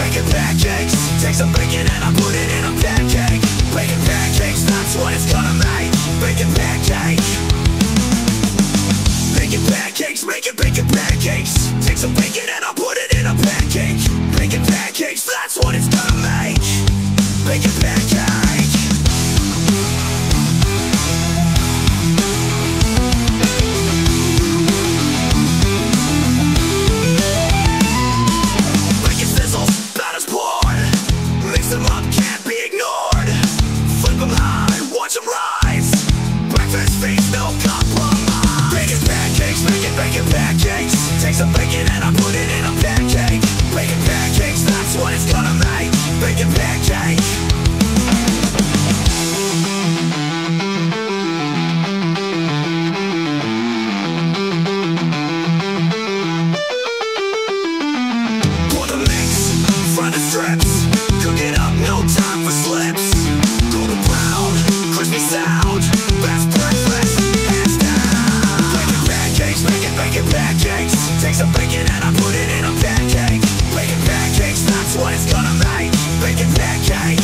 Breaking back cakes, take some bacon and I put it in a pancake Bacon pancakes, that's what it's gonna make. Bacon pancake Bacon pancakes, making bacon pancakes Take some bacon and I put it in a pancake Bacon pancakes, that's what it's gonna make watch them rise. Breakfast feast, no compromise Bacon pancakes, bacon, bacon pancakes. Take some bacon and I put it in a pancake. Bacon pancakes, that's what it's gonna make. Bacon pancake. Strips Take some bacon and I put it in a pancake Bacon pancakes, that's what it's gonna make. Bacon pancake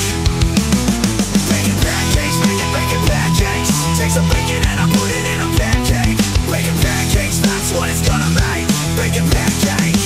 Bacon pancakes, bacon, bacon pancakes. Take some bacon and I put it in a pancake Bacon pancakes, that's what it's gonna make. Bacon pancake